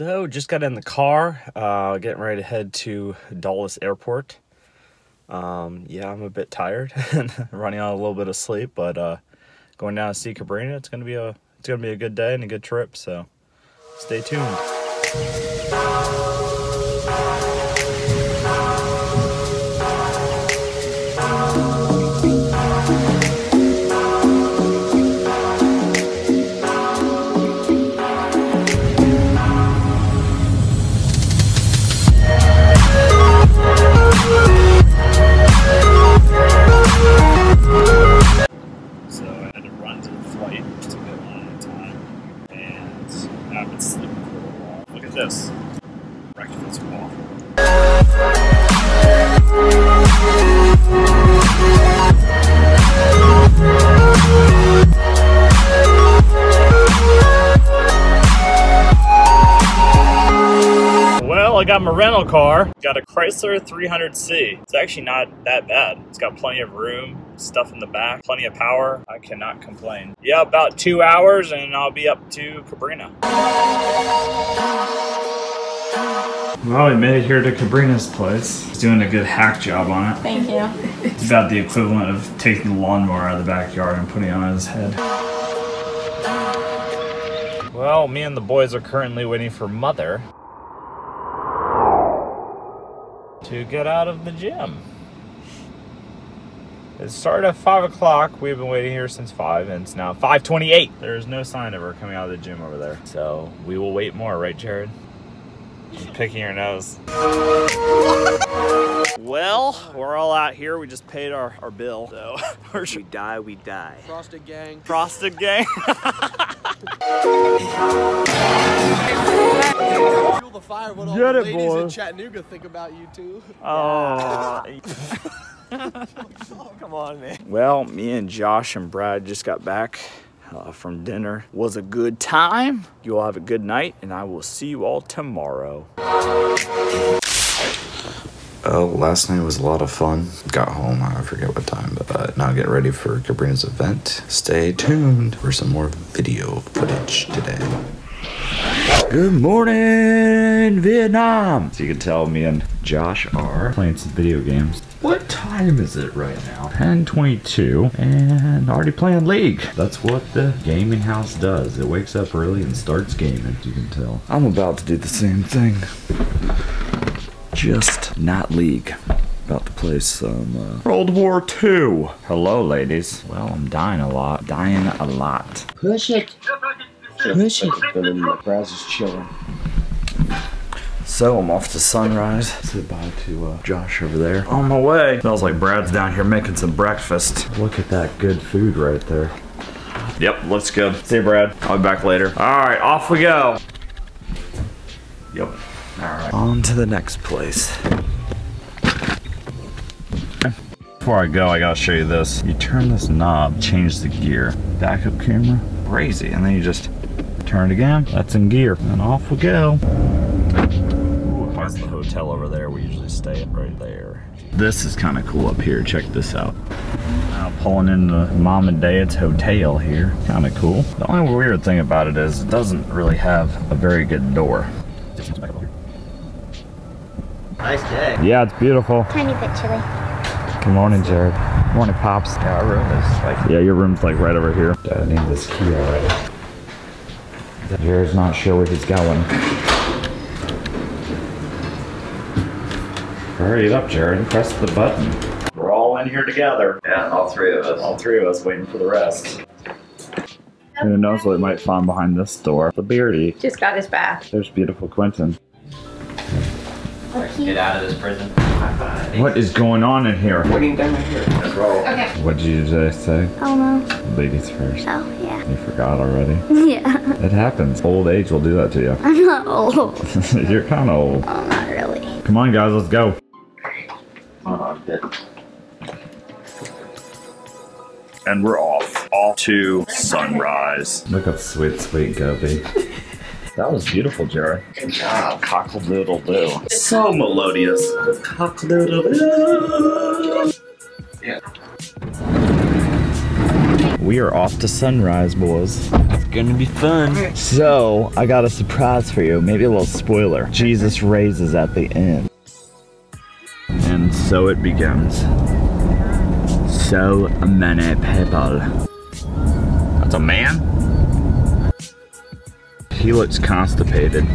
So, just got in the car, uh, getting ready to head to Dulles Airport. Um, yeah, I'm a bit tired and running on a little bit of sleep, but uh, going down to see Cabrini, it's gonna be a it's gonna be a good day and a good trip. So, stay tuned. Got a Chrysler 300C. It's actually not that bad. It's got plenty of room, stuff in the back, plenty of power. I cannot complain. Yeah, about two hours and I'll be up to Cabrina. Well, we made it here to Cabrina's place. He's doing a good hack job on it. Thank you. It's about the equivalent of taking the lawnmower out of the backyard and putting it on his head. Well, me and the boys are currently waiting for mother to get out of the gym. It started at five o'clock. We've been waiting here since five, and it's now five twenty-eight. There is no sign of her coming out of the gym over there, so we will wait more, right, Jared? She's picking her nose. Well, we're all out here. We just paid our, our bill, so we're We die, we die. Frosted Gang. frosted gang. Fuel the fire. What all Get the it, ladies boy. in Chattanooga think about you too. Oh. Come on, man. Well, me and Josh and Brad just got back uh, from dinner. Was a good time. You all have a good night, and I will see you all tomorrow. Uh, last night was a lot of fun. Got home, I forget what time, but uh, now get ready for Cabrina's event. Stay tuned for some more video footage today. Good morning, Vietnam! So you can tell me and Josh are playing some video games. What time is it right now? 10:22, and already playing League. That's what the gaming house does. It wakes up early and starts gaming. You can tell. I'm about to do the same thing just not League. About to play some uh, World War II. Hello, ladies. Well, I'm dying a lot. Dying a lot. Push it. Push it. Feeling the is chilling. So I'm off to Sunrise. Say bye to uh, Josh over there. On my way. Smells like Brad's down here making some breakfast. Look at that good food right there. Yep, looks good. See you, Brad. I'll be back later. All right, off we go. Yep. All right. On to the next place. Before I go, I gotta show you this. You turn this knob, change the gear. Backup camera, crazy. And then you just turn it again. That's in gear. And off we go. Ooh, that's the hotel over there. We usually stay right there. This is kind of cool up here. Check this out. Now pulling in the mom and dad's hotel here. Kind of cool. The only weird thing about it is it doesn't really have a very good door. Nice day. Yeah, it's beautiful. Tiny bit chilly. Good morning, Jared. Morning, Pops. Yeah, our room is like. Yeah, your room's like right over here. Dad, I need this key already. Jared's not sure where he's going. Hurry it up, Jared. Press the button. We're all in here together. Yeah, all three of us. All three of us waiting for the rest. Who knows what we might find behind this door? The beardy. Just got his bath. There's beautiful Quentin. Get out of this prison. What is going on in here? Waiting down here. Let's roll. Okay. What did you just say? Oh no. Ladies first. Oh yeah. You forgot already. Yeah. It happens. Old age will do that to you. I'm not old. You're kind of old. Oh, not really. Come on, guys, let's go. Oh, good. And we're off. Off to sunrise. Look at sweet, sweet Gobi. That was beautiful, Jared. Good job. Cockle-doodle doo. So melodious. Cockle-doodle doo. Yeah. We are off to Sunrise, boys. It's gonna be fun. So, I got a surprise for you. Maybe a little spoiler. Jesus raises at the end. And so it begins. So many people. That's a man? He looks constipated.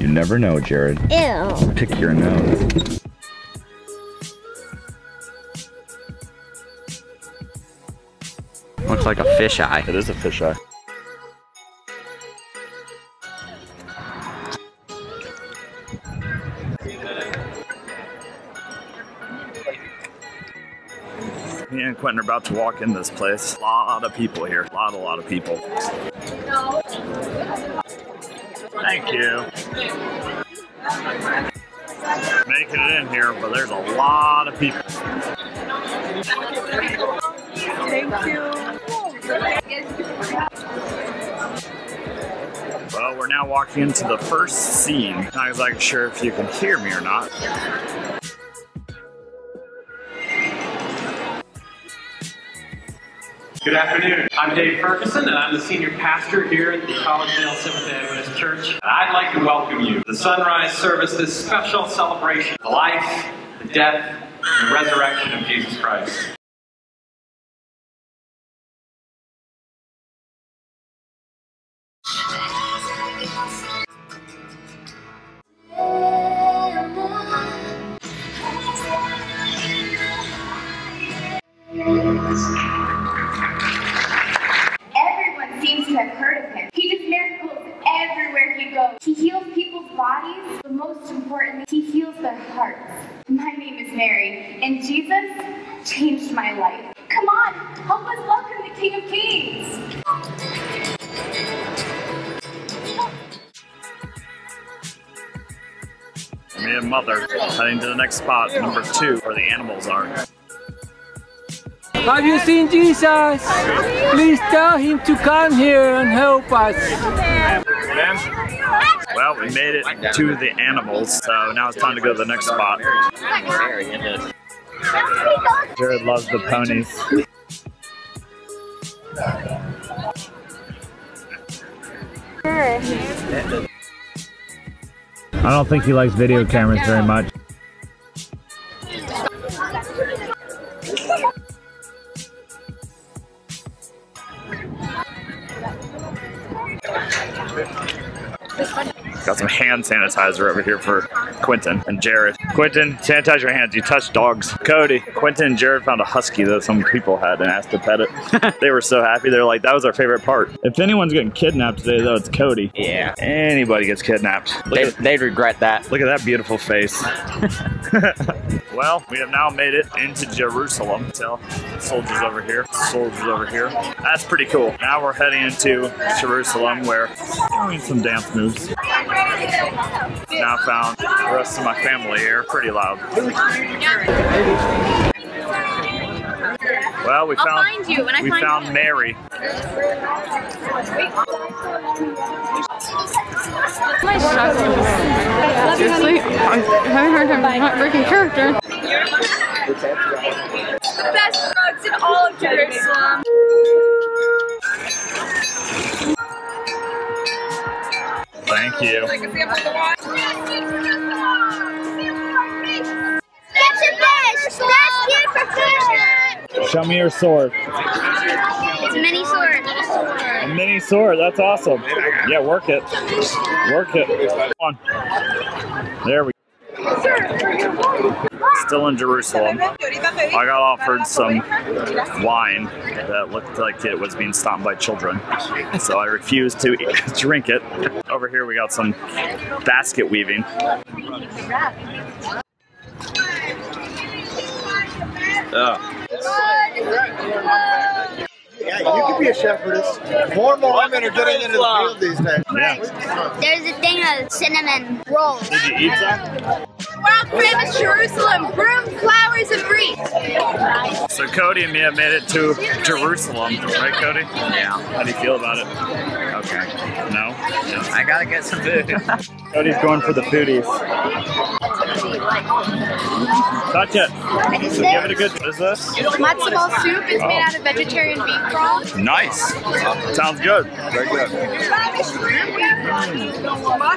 You never know, Jared. Ew. Pick your nose. Looks like a fish eye. It is a fisheye. And Quentin are about to walk in this place. A lot of people here. A lot, a lot of people. Thank you. Making it in here, but there's a lot of people. Thank you. Well, we're now walking into the first scene. Not exactly sure if you can hear me or not. Good afternoon. I'm Dave Ferguson, and I'm the senior pastor here at the Collegedale Seventh day Adventist Church. I'd like to welcome you to the sunrise service, this special celebration of the life, the death, and the resurrection of Jesus Christ. Heading to the next spot, number two, where the animals are. Have you seen Jesus? Please tell him to come here and help us. Well, we made it to the animals, so now it's time to go to the next spot. Jared loves the ponies. I don't think he likes video cameras very much. Got some hand sanitizer over here for Quentin and Jared. Quentin, sanitize your hands. You touch dogs. Cody, Quentin and Jared found a husky that some people had and asked to pet it. they were so happy. They were like, that was our favorite part. If anyone's getting kidnapped today, though, it's Cody. Yeah. Anybody gets kidnapped. They, they'd regret that. look at that beautiful face. well, we have now made it into Jerusalem. So, soldiers over here, soldiers over here. That's pretty cool. Now we're heading into Jerusalem where we're doing some dance moves. Now found the rest of my family here pretty loud. Well, we I'll found find you when I we find found you. Mary. Seriously, I haven't heard him not breaking character. The best drugs in all of Jerusalem. Thank you. Get your fish! That's good for fishing! Show me your sword. It's a mini sword. A mini sword. That's awesome. Yeah, work it. Work it. Come on. There we Still in Jerusalem. I got offered some wine that looked like it was being stopped by children. So I refused to drink it. Over here we got some basket weaving. Yeah, you could be a shepherdess. More and more women are getting into the field these days. Yeah. There's a thing of cinnamon rolls. Did you eat some? Wow, Mount famous Jerusalem, broom, flowers, and wreaths. So Cody and me have made it to Jerusalem, right, Cody? Yeah. How do you feel about it? Okay. No. I gotta get some food. Cody's going for the foodies. Touch it. Give it a good. What is this? Matzo ball soup is made Oh. out of vegetarian beef broth. Nice. Sounds good. Very good.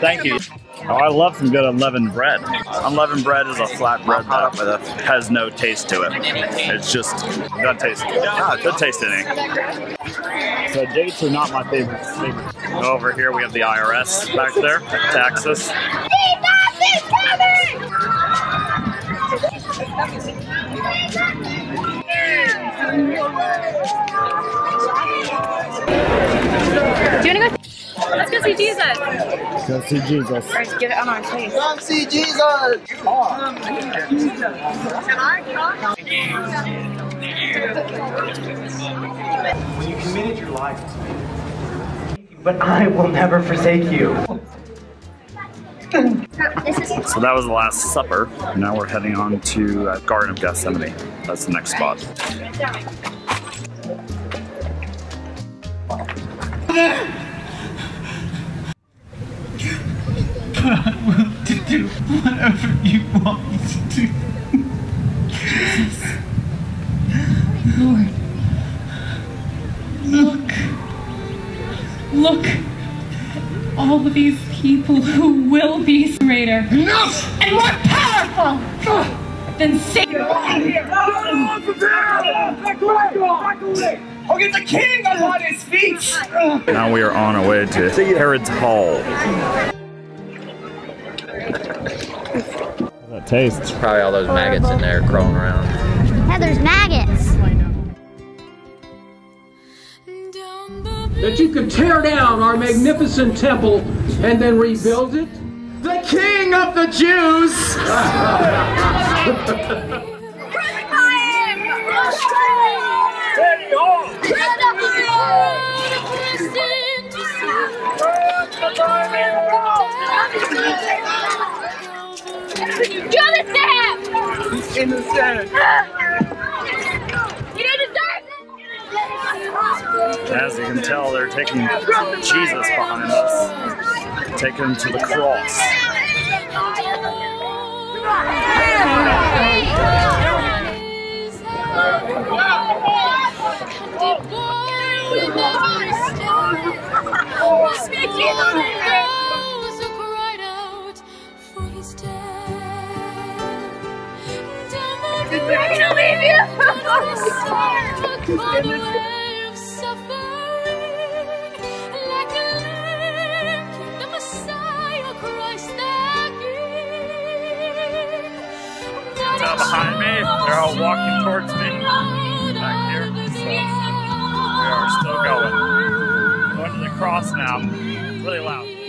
Thank you. Oh, I love some good unleavened bread. Unleavened bread is a flat bread that has no taste to it. It's just doesn't taste. Ah, good taste in it. So dates are not my favorite. favorite. Over here we have the IRS back there, taxes. Do you want to go? Let's go see Jesus. Go see Jesus. Or just give it on our face. Come see Jesus. Can I talk? When you committed your life to me, but I will never forsake you. So that was the Last Supper. Now we're heading on to uh, Garden of Gethsemane. That's the next spot. God will do whatever you want me to do. Jesus. Lord. Look. Look. All of these people who will be greater and more powerful than Satan. I'll get the king on his feet. Now we are on our way to Herod's Hall. That tastes. Probably all those maggots in there crawling around. Yeah, there's maggots. That you could tear down our magnificent temple and then rebuild it? The king of the Jews! Do this to him! He's innocent. You didn't deserve it! As you can tell, they're taking Jesus behind us, taking him to the cross. I'm Now behind me, they're all walking towards me. Back here. So we are still going. Going to the cross now. It's really loud.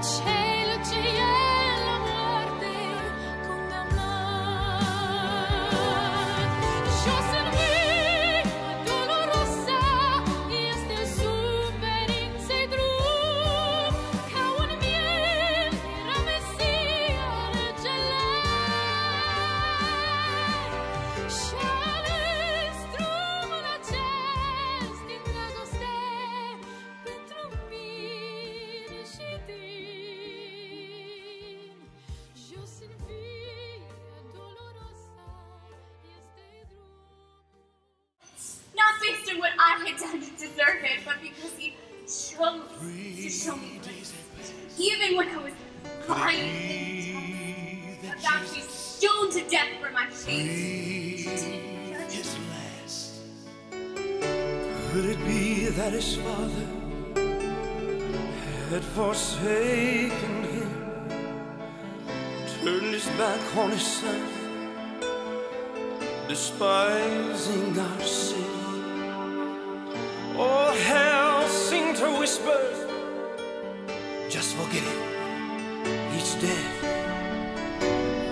Pe I done to deserve it, but because he chose to show me grace. Even when I was lying and about to be stoned to death for my faith, He didn't judge me. Could it be that his father had forsaken him, turned his back on his son, despising our sin. Seemed to whisper, just forget it, he's dead.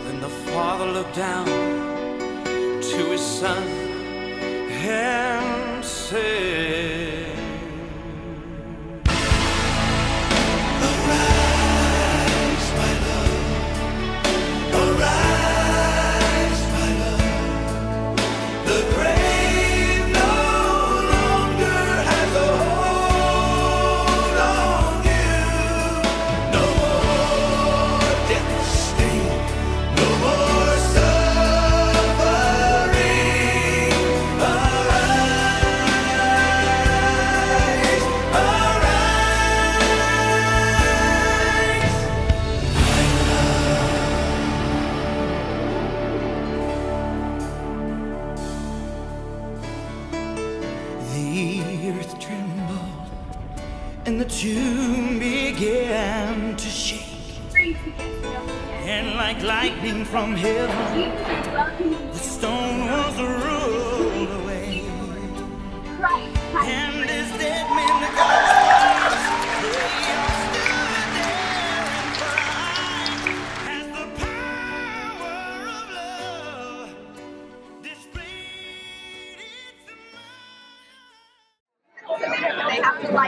Then the father looked down to his son and said,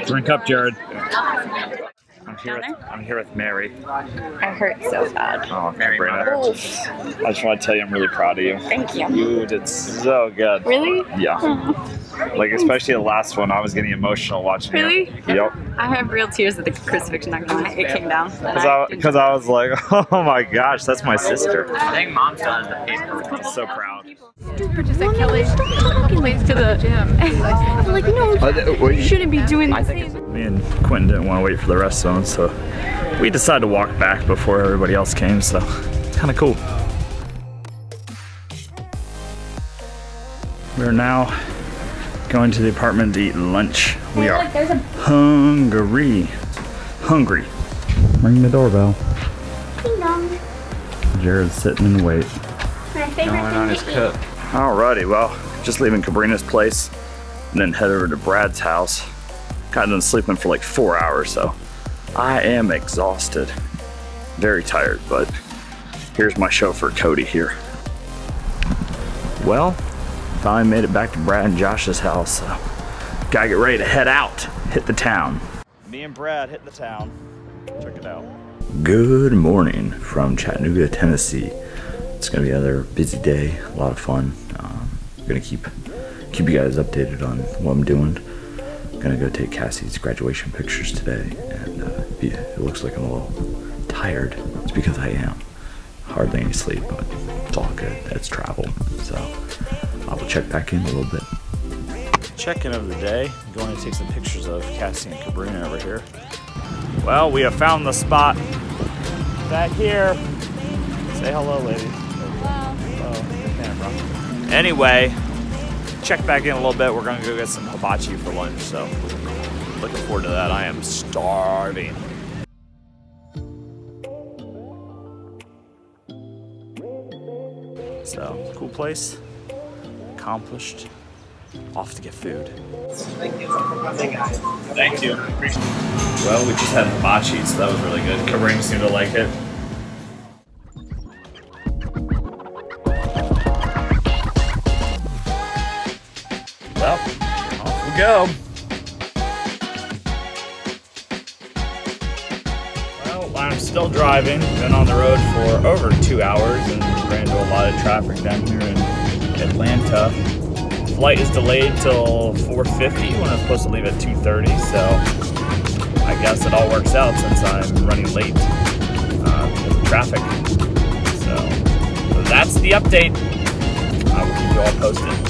Drink up, Jared. I'm here. With, I'm here with Mary. I hurt so bad. Oh, Mary. I just want to tell you, I'm really proud of you. Thank you. You did so good. Really? Yeah. Like especially the last one, I was getting emotional watching Really? you. Yep. I have real tears at the crucifixion. Not gonna lie, it came down. Because I I, because I was like, oh my gosh, that's my sister. I think mom's done the paper. I'm so proud. Stupid just like Kelly complains to the gym. I'm like, no, you shouldn't be doing this. Me and Quentin didn't want to wait for the rest zone, so we decided to walk back before everybody else came. So it's kind of cool. We're now going to the apartment to eat lunch. We are hungry. Hungry. Ring the doorbell. Ding dong. Jared's sitting in the wait. My favorite thing to eat. Alrighty, well, just leaving Cabrina's place and then head over to Brad's house. Got done sleeping for like four hours, so I am exhausted. Very tired, but here's my chauffeur, Cody, here. Well, finally made it back to Brad and Josh's house, so gotta get ready to head out, hit the town. Me and Brad hit the town. Check it out. Good morning from Chattanooga, Tennessee. It's gonna be another busy day, a lot of fun. Um, gonna keep keep you guys updated on what I'm doing. Gonna go take Cassie's graduation pictures today, and uh, it looks like I'm a little tired. It's because I am. Hardly any sleep, but it's all good. It's travel, so check back in a little bit. Check-in of the day. Going to take some pictures of Cassie and Cabrina over here. Well, we have found the spot. Back here. Say hello, lady. Hello. Camera. Anyway, check back in a little bit. We're gonna go get some hibachi for lunch, so looking forward to that. I am starving. So, cool place. Accomplished. Off to get food. Thank you. Thank you. Well, we just had hibachi, so that was really good. Kareem seemed to like it. Well, off we go. Well, I'm still driving. Been on the road for over two hours and ran into a lot of traffic down here in Atlanta. Flight is delayed till 4:50 when I'm supposed to leave at 2:30. So I guess it all works out since I'm running late uh, traffic. So that's the update. I will keep you all posted.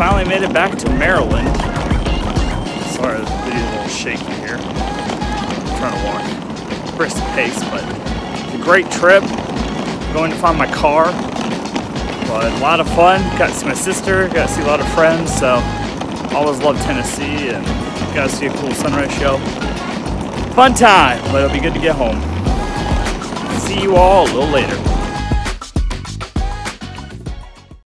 Finally made it back to Maryland. Sorry, the video's a little shaky here. I'm trying to walk brisk pace, but a great trip. Going to find my car, but a lot of fun. Got to see my sister, got to see a lot of friends, so always love Tennessee and got to see a cool sunrise show. Fun time, but it'll be good to get home. See you all a little later.